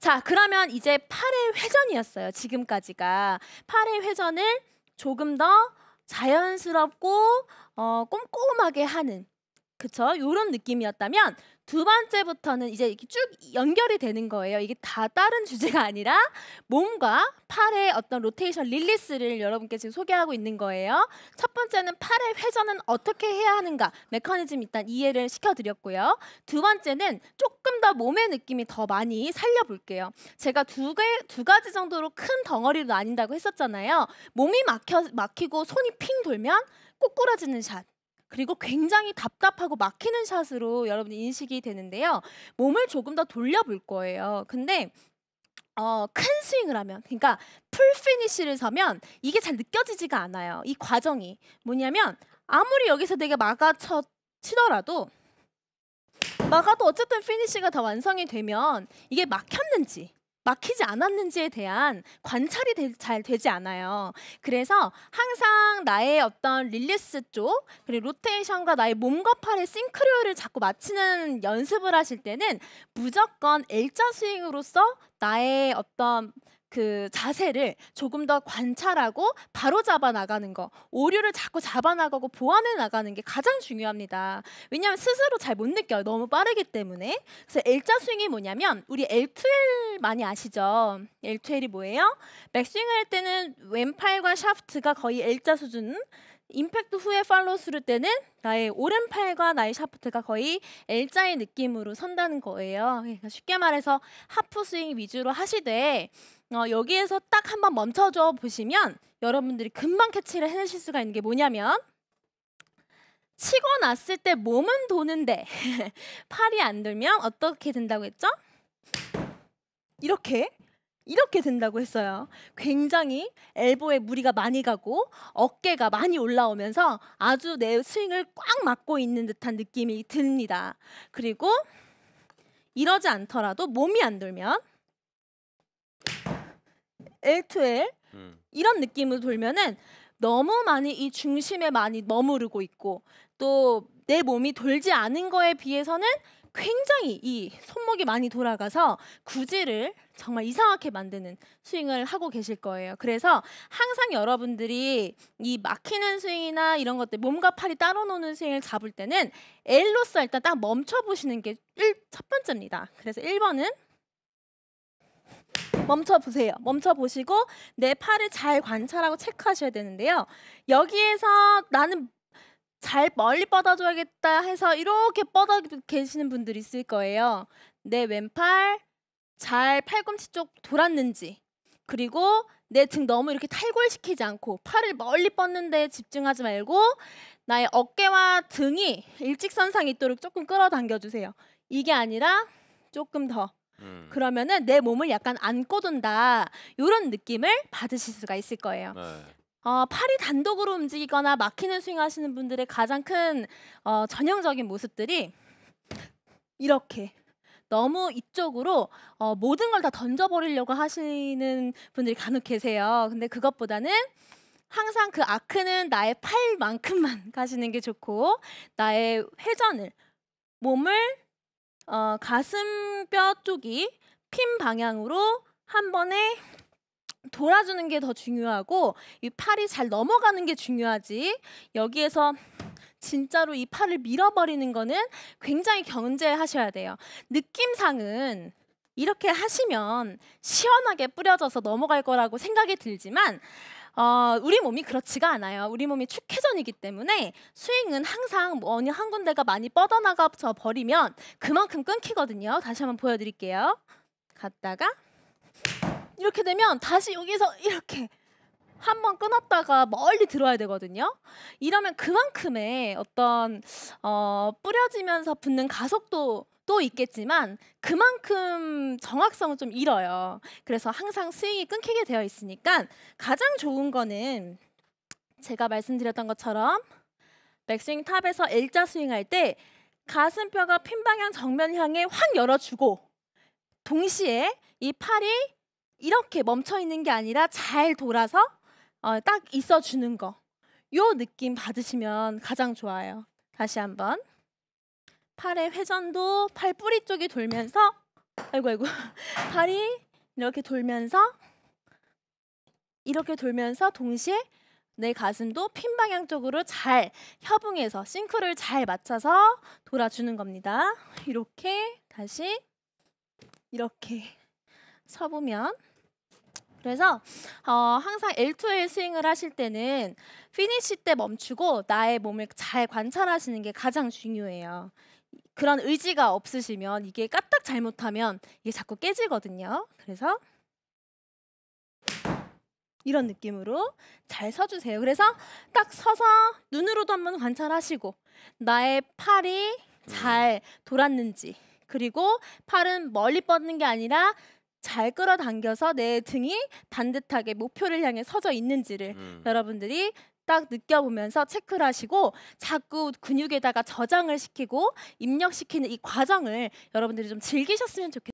자, 그러면 이제 팔의 회전이었어요. 지금까지가 팔의 회전을 조금 더 자연스럽고 어, 꼼꼼하게 하는 그쵸? 요런 느낌이었다면 두 번째부터는 이제 이렇게 쭉 연결이 되는 거예요. 이게 다 다른 주제가 아니라 몸과 팔의 어떤 로테이션 릴리스를 여러분께 지금 소개하고 있는 거예요. 첫 번째는 팔의 회전은 어떻게 해야 하는가 메커니즘 일단 이해를 시켜드렸고요. 두 번째는 조금 더 몸의 느낌이 더 많이 살려볼게요. 제가 두, 개, 두 가지 정도로 큰 덩어리로 나뉜다고 했었잖아요. 몸이 막혀, 막히고 손이 핑 돌면 꼬꾸라지는 샷. 그리고 굉장히 답답하고 막히는 샷으로 여러분이 인식이 되는데요. 몸을 조금 더 돌려볼 거예요. 근데 어, 큰 스윙을 하면, 그러니까 full finish를 서면 이게 잘 느껴지지가 않아요. 이 과정이 뭐냐면 아무리 여기서 내가 막아쳐 치더라도 막아도 어쨌든 피니쉬가 다 완성이 되면 이게 막혔는지 막히지 않았는지에 대한 관찰이 되, 잘 되지 않아요. 그래서 항상 나의 어떤 릴리스 쪽 그리고 로테이션과 나의 몸과 팔의 싱크로율을 자꾸 맞추는 연습을 하실 때는 무조건 L자 스윙으로서 나의 어떤 그 자세를 조금 더 관찰하고 바로 잡아 나가는 거 오류를 자꾸 잡아 나가고 보완해 나가는 게 가장 중요합니다. 왜냐하면 스스로 잘 못 느껴요. 너무 빠르기 때문에. 그래서 L자 스윙이 뭐냐면 우리 L2L 많이 아시죠? L2L이 뭐예요? 백스윙을 할 때는 왼팔과 샤프트가 거의 L자 수준 임팩트 후에 팔로스루 때는 나의 오른팔과 나의 샤프트가 거의 L자의 느낌으로 선다는 거예요. 그러니까 쉽게 말해서 하프 스윙 위주로 하시되 어, 여기에서 딱 한번 멈춰줘 보시면 여러분들이 금방 캐치를 해내실 수가 있는 게 뭐냐면 치고 났을 때 몸은 도는데 팔이 안 돌면 어떻게 된다고 했죠? 이렇게 이렇게 된다고 했어요. 굉장히 엘보에 무리가 많이 가고 어깨가 많이 올라오면서 아주 내 스윙을 꽉 막고 있는 듯한 느낌이 듭니다. 그리고 이러지 않더라도 몸이 안 돌면 L2L 음. 이런 느낌으로 돌면은 너무 많이 이 중심에 많이 머무르고 있고 또 내 몸이 돌지 않은 거에 비해서는 굉장히 이 손목이 많이 돌아가서 구질을 정말 이상하게 만드는 스윙을 하고 계실 거예요. 그래서 항상 여러분들이 이 막히는 스윙이나 이런 것들 몸과 팔이 따로 노는 스윙을 잡을 때는 L로서 일단 딱 멈춰 보시는 게 첫 번째입니다. 그래서 1번은 멈춰 보세요. 멈춰 보시고 내 팔을 잘 관찰하고 체크하셔야 되는데요. 여기에서 나는 잘 멀리 뻗어줘야겠다 해서 이렇게 뻗어 계시는 분들이 있을 거예요. 내 왼팔 잘 팔꿈치 쪽 돌았는지 그리고 내 등 너무 이렇게 탈골시키지 않고 팔을 멀리 뻗는 데 집중하지 말고 나의 어깨와 등이 일직선상 있도록 조금 끌어당겨 주세요. 이게 아니라 조금 더 음. 그러면은 내 몸을 약간 안고 둔다 이런 느낌을 받으실 수가 있을 거예요. 네. 어, 팔이 단독으로 움직이거나 막히는 스윙 하시는 분들의 가장 큰 어, 전형적인 모습들이 이렇게 너무 이쪽으로 어, 모든 걸 다 던져버리려고 하시는 분들이 간혹 계세요. 근데 그것보다는 항상 그 아크는 나의 팔만큼만 가시는 게 좋고 나의 회전을 몸을 어, 가슴뼈 쪽이 핀 방향으로 한 번에 돌아주는 게 더 중요하고 이 팔이 잘 넘어가는 게 중요하지 여기에서 진짜로 이 팔을 밀어버리는 거는 굉장히 경제하셔야 돼요. 느낌상은 이렇게 하시면 시원하게 뿌려져서 넘어갈 거라고 생각이 들지만 어, 우리 몸이 그렇지가 않아요. 우리 몸이 축회전이기 때문에 스윙은 항상 어느 한 군데가 많이 뻗어나가서 버리면 그만큼 끊기거든요. 다시 한번 보여드릴게요. 갔다가 이렇게 되면 다시 여기서 이렇게 한번 끊었다가 멀리 들어야 되거든요. 이러면 그만큼의 어떤 어, 뿌려지면서 붙는 가속도 또 있겠지만 그만큼 정확성은 좀 잃어요. 그래서 항상 스윙이 끊기게 되어 있으니까 가장 좋은 거는 제가 말씀드렸던 것처럼 백스윙 탑에서 L자 스윙할 때 가슴뼈가 핀 방향 정면 향해 확 열어주고 동시에 이 팔이 이렇게 멈춰 있는 게 아니라 잘 돌아서 어, 딱 있어 주는 거. 요 느낌 받으시면 가장 좋아요. 다시 한번. 팔의 회전도 팔 뿌리 쪽이 돌면서 아이고 아이고 팔이 이렇게 돌면서 이렇게 돌면서 동시에 내 가슴도 핀 방향 쪽으로 잘 협응해서 sync를 잘 맞춰서 돌아주는 겁니다. 이렇게 다시 이렇게 서보면 그래서 어, 항상 L2L 스윙을 하실 때는 피니시 때 멈추고 나의 몸을 잘 관찰하시는 게 가장 중요해요. 그런 의지가 없으시면 이게 까딱 잘못하면 이게 자꾸 깨지거든요. 그래서 이런 느낌으로 잘 서주세요. 그래서 딱 서서 눈으로도 한번 관찰하시고 나의 팔이 잘 돌았는지 그리고 팔은 멀리 뻗는 게 아니라 잘 끌어당겨서 내 등이 반듯하게 목표를 향해 서져 있는지를 음. 여러분들이 딱 느껴보면서 체크를 하시고 자꾸 근육에다가 저장을 시키고 입력시키는 이 과정을 여러분들이 좀 즐기셨으면 좋겠어요.